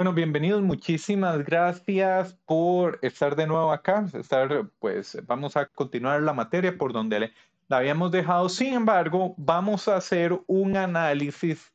Bueno, bienvenidos, muchísimas gracias por estar de nuevo acá. Estar, pues vamos a continuar la materia por donde la habíamos dejado. Sin embargo, vamos a hacer un análisis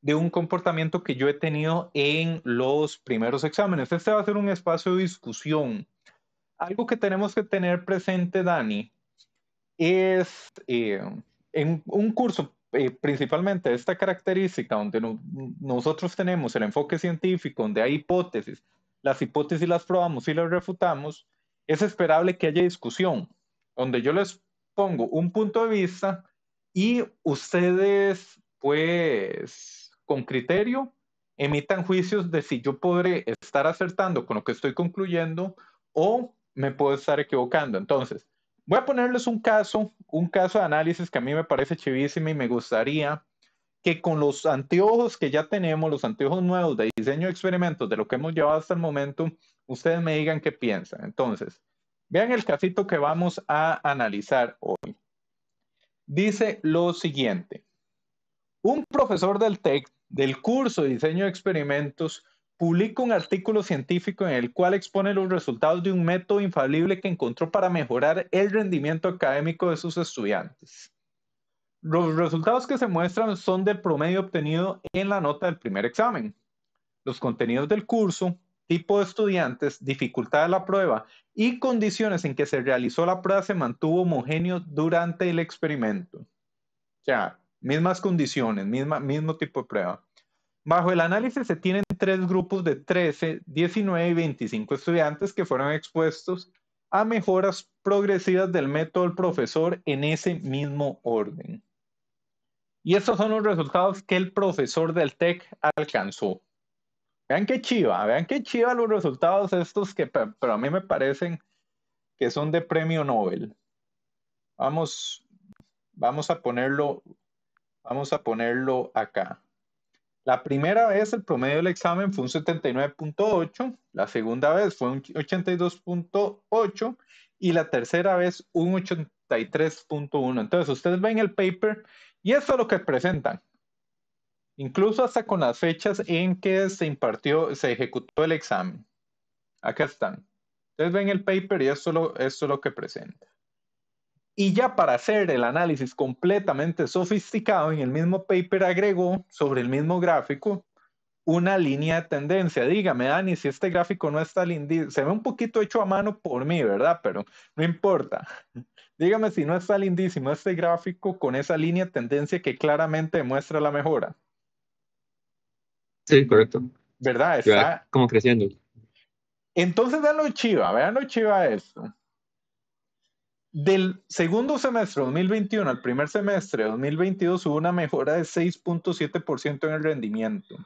de un comportamiento que yo he tenido en los primeros exámenes. Este va a ser un espacio de discusión. Algo que tenemos que tener presente, Dani, es eh, en un curso eh, principalmente esta característica donde nosotros tenemos el enfoque científico, donde hay hipótesis, las hipótesis las probamos y las refutamos, es esperable que haya discusión, donde yo les pongo un punto de vista y ustedes, pues, con criterio, emitan juicios de si yo podré estar acertando con lo que estoy concluyendo o me puedo estar equivocando. Entonces, Voy a ponerles un caso, un caso de análisis que a mí me parece chivísimo y me gustaría que con los anteojos que ya tenemos, los anteojos nuevos de diseño de experimentos, de lo que hemos llevado hasta el momento, ustedes me digan qué piensan. Entonces, vean el casito que vamos a analizar hoy. Dice lo siguiente. Un profesor del TEC del curso de diseño de experimentos publica un artículo científico en el cual expone los resultados de un método infalible que encontró para mejorar el rendimiento académico de sus estudiantes. Los resultados que se muestran son del promedio obtenido en la nota del primer examen, los contenidos del curso, tipo de estudiantes, dificultad de la prueba y condiciones en que se realizó la prueba se mantuvo homogéneo durante el experimento. O sea, mismas condiciones, misma, mismo tipo de prueba. Bajo el análisis se tienen tres grupos de 13, 19 y 25 estudiantes que fueron expuestos a mejoras progresivas del método del profesor en ese mismo orden. Y estos son los resultados que el profesor del TEC alcanzó. Vean qué chiva, vean qué chiva los resultados estos que pero a mí me parecen que son de premio Nobel. Vamos, vamos a ponerlo, vamos a ponerlo acá. La primera vez el promedio del examen fue un 79.8, la segunda vez fue un 82.8 y la tercera vez un 83.1. Entonces ustedes ven el paper y eso es lo que presentan. Incluso hasta con las fechas en que se impartió, se ejecutó el examen. Acá están. Ustedes ven el paper y eso, lo, eso es lo que presenta. Y ya para hacer el análisis completamente sofisticado, en el mismo paper agregó sobre el mismo gráfico una línea de tendencia. Dígame, Dani, si este gráfico no está lindísimo, se ve un poquito hecho a mano por mí, ¿verdad? Pero no importa. Dígame si no está lindísimo este gráfico con esa línea de tendencia que claramente demuestra la mejora. Sí, correcto. ¿Verdad? Está como creciendo. Entonces, vean lo chiva, vean lo chiva esto. Del segundo semestre 2021 al primer semestre 2022 hubo una mejora de 6.7% en el rendimiento.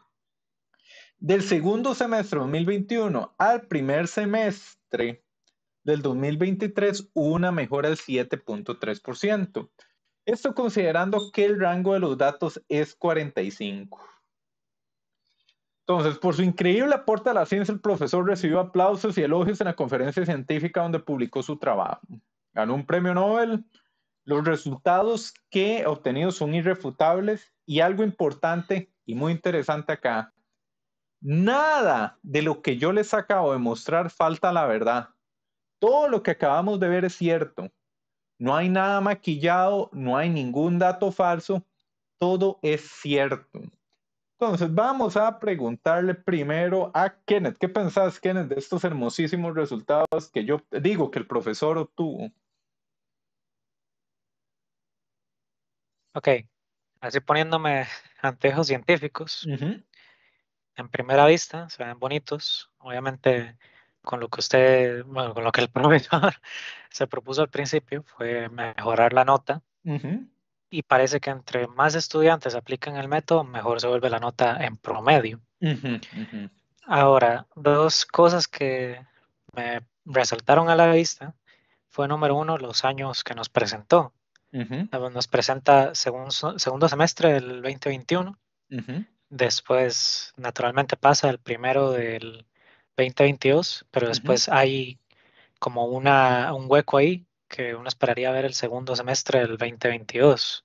Del segundo semestre 2021 al primer semestre del 2023 hubo una mejora del 7.3%. Esto considerando que el rango de los datos es 45. Entonces, por su increíble aporte a la ciencia, el profesor recibió aplausos y elogios en la conferencia científica donde publicó su trabajo ganó un premio Nobel. Los resultados que he obtenido son irrefutables y algo importante y muy interesante acá. Nada de lo que yo les acabo de mostrar falta la verdad. Todo lo que acabamos de ver es cierto. No hay nada maquillado, no hay ningún dato falso, todo es cierto. Entonces vamos a preguntarle primero a Kenneth, ¿qué pensás, Kenneth, de estos hermosísimos resultados que yo digo que el profesor obtuvo? Ok, así poniéndome anteojos científicos, en primera vista se ven bonitos, obviamente con lo que usted, bueno, con lo que el profesor se propuso al principio fue mejorar la nota y parece que entre más estudiantes aplican el método, mejor se vuelve la nota en promedio. Ahora, dos cosas que me resaltaron a la vista fue número uno, los años que nos presentó. Nos presenta según, segundo semestre del 2021. Después, naturalmente, pasa el primero del 2022, pero después hay como una, un hueco ahí que uno esperaría ver el segundo semestre del 2022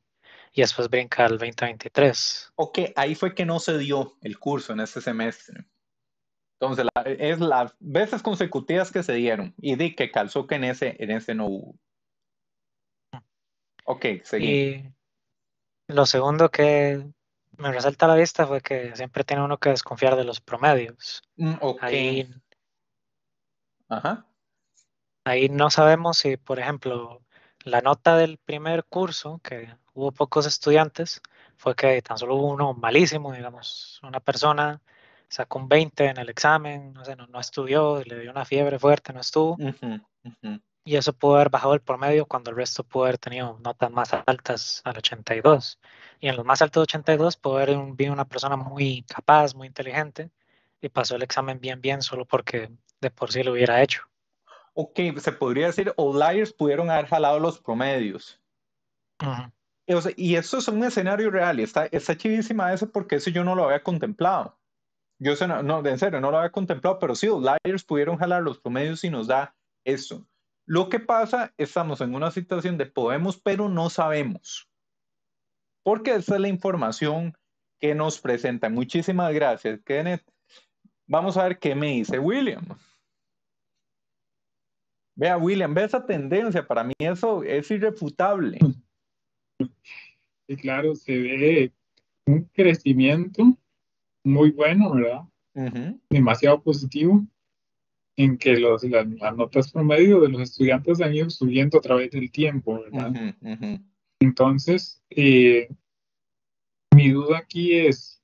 y después brinca al 2023. Ok, ahí fue que no se dio el curso en ese semestre. Entonces, es las veces consecutivas que se dieron y di que calzó que en ese, en ese no hubo. Ok, seguí. Y lo segundo que me resalta a la vista fue que siempre tiene uno que desconfiar de los promedios. Mm, ok. Ahí, Ajá. Ahí no sabemos si, por ejemplo, la nota del primer curso, que hubo pocos estudiantes, fue que tan solo hubo uno malísimo, digamos, una persona sacó un 20 en el examen, no sé, no, estudió, le dio una fiebre fuerte, no estuvo. Y eso pudo haber bajado el promedio cuando el resto pudo haber tenido notas más altas al 82. Y en los más altos 82 pudo haber habido una persona muy capaz, muy inteligente, y pasó el examen bien, bien, solo porque de por sí lo hubiera hecho. Ok, se podría decir, outliers pudieron haber jalado los promedios. y eso es un escenario real, y está, está chivísima eso porque eso yo no lo había contemplado. Yo sé, no, no, en serio, no lo había contemplado, pero sí, outliers pudieron jalar los promedios y nos da eso. Lo que pasa, estamos en una situación de podemos, pero no sabemos. Porque esa es la información que nos presenta. Muchísimas gracias, Kenneth. Vamos a ver qué me dice William. Vea, William, ve esa tendencia. Para mí eso es irrefutable. Y claro, se ve un crecimiento muy bueno, ¿verdad? Demasiado positivo en que los, las, notas promedio de los estudiantes han ido subiendo a través del tiempo, ¿verdad? Entonces, eh, mi duda aquí es,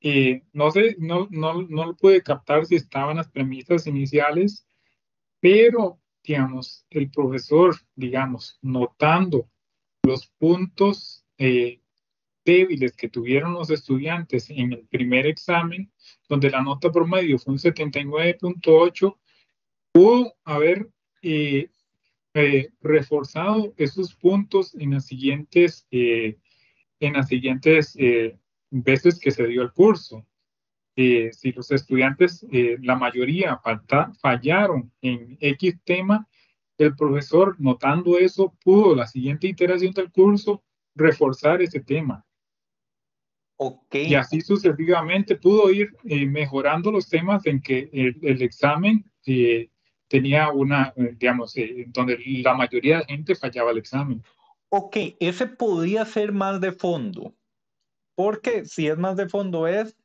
eh, no sé, no, no, no lo pude captar si estaban las premisas iniciales, pero, digamos, el profesor, digamos, notando los puntos eh, débiles que tuvieron los estudiantes en el primer examen, donde la nota promedio fue un 79.8, pudo haber eh, eh, reforzado esos puntos en las siguientes, en las siguientes veces que se dio el curso. Si los estudiantes, la mayoría fallaron en X tema, el profesor, notando eso, pudo la siguiente iteración del curso reforzar ese tema. Y así sucesivamente pudo ir eh, mejorando los temas en que el, examen eh, tenía una, eh, digamos, donde la mayoría de gente fallaba el examen. Ok, ese podría ser más de fondo, porque si es más de fondo es,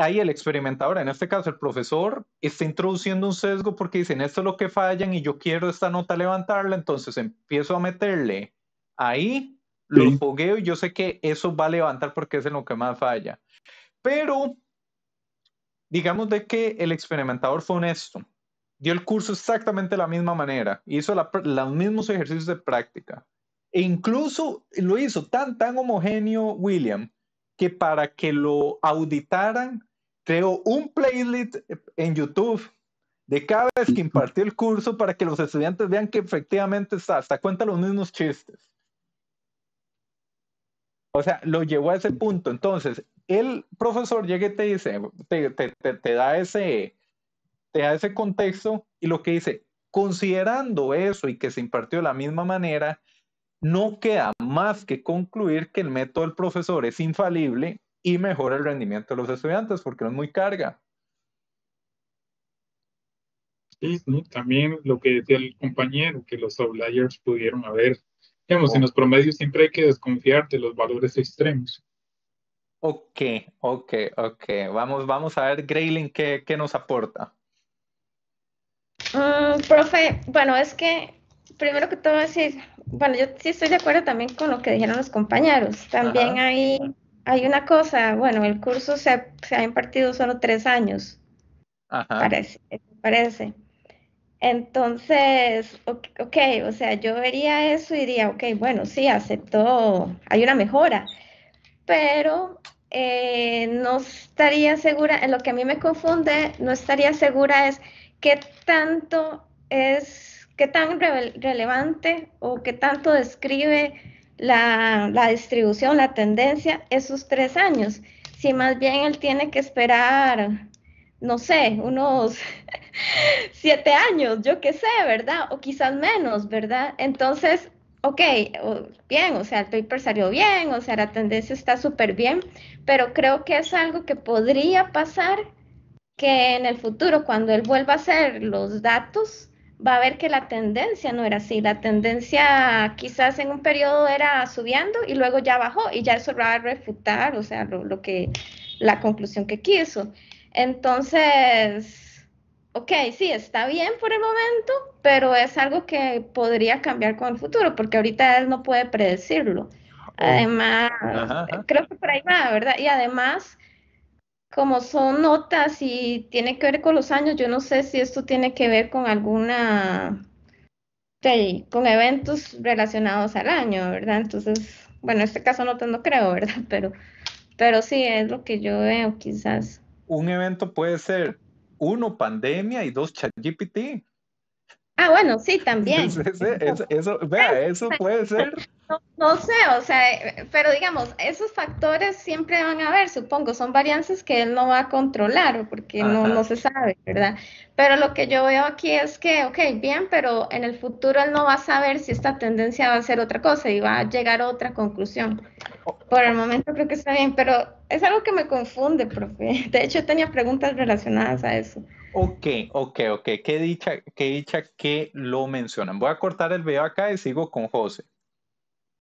ahí el experimentador, en este caso el profesor, está introduciendo un sesgo porque dicen, esto es lo que fallan y yo quiero esta nota levantarla, entonces empiezo a meterle ahí lo fogueo y yo sé que eso va a levantar porque es en lo que más falla. Pero digamos de que el experimentador fue honesto, dio el curso exactamente de la misma manera, hizo los mismos ejercicios de práctica e incluso lo hizo tan, tan homogéneo William que para que lo auditaran, creó un playlist en YouTube de cada vez que impartió el curso para que los estudiantes vean que efectivamente está, hasta cuenta los mismos chistes. O sea, lo llevó a ese punto. Entonces, el profesor llega y te dice, te, da ese, te da ese contexto y lo que dice, considerando eso y que se impartió de la misma manera, no queda más que concluir que el método del profesor es infalible y mejora el rendimiento de los estudiantes porque no es muy carga. Sí, sí, también lo que decía el compañero, que los outliers pudieron haber Digamos, en los promedios siempre hay que desconfiar de los valores extremos. Ok, ok, ok. Vamos, vamos a ver, Grayling, ¿qué, qué nos aporta? Mm, profe, bueno, es que primero que todo decir, bueno, yo sí estoy de acuerdo también con lo que dijeron los compañeros. También hay, hay una cosa, bueno, el curso se, se ha impartido solo tres años. Ajá. Parece, parece. Entonces, ok, o sea, yo vería eso y diría, ok, bueno, sí, aceptó, hay una mejora, pero eh, no estaría segura, en lo que a mí me confunde, no estaría segura es qué tanto es, qué tan relevante o qué tanto describe la, distribución, la tendencia esos tres años. Si más bien él tiene que esperar no sé, unos siete años, yo qué sé, ¿verdad? O quizás menos, ¿verdad? Entonces, ok, bien, o sea, el paper salió bien, o sea, la tendencia está súper bien, pero creo que es algo que podría pasar que en el futuro, cuando él vuelva a hacer los datos, va a ver que la tendencia no era así. La tendencia quizás en un periodo era subiendo y luego ya bajó y ya eso va a refutar, o sea, lo, que, la conclusión que quiso. Entonces, ok, sí, está bien por el momento, pero es algo que podría cambiar con el futuro, porque ahorita él no puede predecirlo. Además, creo que por ahí va, ¿verdad? Y además, como son notas y tiene que ver con los años, yo no sé si esto tiene que ver con alguna, con eventos relacionados al año, ¿verdad? Entonces, bueno, en este caso no, no creo, ¿verdad? Pero, pero sí, es lo que yo veo quizás. Un evento puede ser, uno, pandemia y dos, ChatGPT. Ah, bueno, sí, también. eso, vea, eso puede ser. No, sé, o sea, pero digamos, esos factores siempre van a haber, supongo, son variantes que él no va a controlar porque no, no se sabe, ¿verdad? Pero lo que yo veo aquí es que, ok, bien, pero en el futuro él no va a saber si esta tendencia va a ser otra cosa y va a llegar a otra conclusión. Por el momento creo que está bien, pero es algo que me confunde, profe. De hecho, tenía preguntas relacionadas a eso. Ok, ok, ok. Qué dicha, qué dicha que lo mencionan. Voy a cortar el video acá y sigo con José.